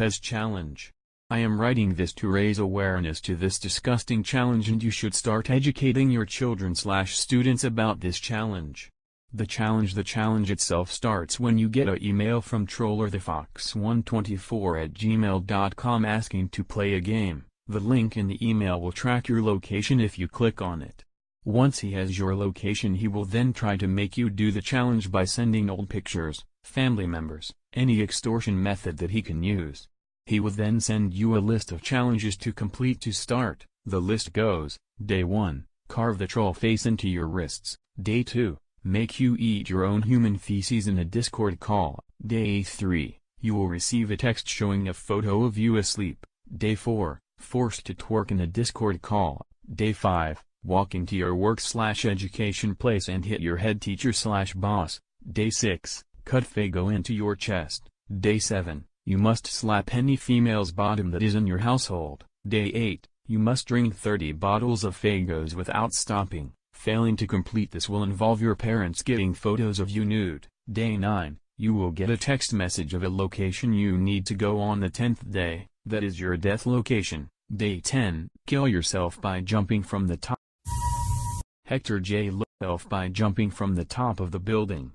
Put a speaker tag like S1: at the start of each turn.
S1: Pez challenge. I am writing this to raise awareness to this disgusting challenge and you should start educating your children slash students about this challenge. The challenge The challenge itself starts when you get a email from trollerthefox124 at gmail.com asking to play a game. The link in the email will track your location if you click on it. Once he has your location he will then try to make you do the challenge by sending old pictures, family members, any extortion method that he can use. He will then send you a list of challenges to complete to start, the list goes, Day 1, carve the troll face into your wrists, Day 2, make you eat your own human feces in a Discord call, Day 3, you will receive a text showing a photo of you asleep, Day 4, forced to twerk in a Discord call, Day 5, walking to your work slash education place and hit your head teacher slash boss, Day 6, cut Fago into your chest, Day 7, you must slap any female's bottom that is in your household. Day 8, you must drink 30 bottles of Fagos without stopping. Failing to complete this will involve your parents getting photos of you nude. Day 9, you will get a text message of a location you need to go on the 10th day, that is your death location. Day 10, kill yourself by jumping from the top. Hector J. Self by jumping from the top of the building.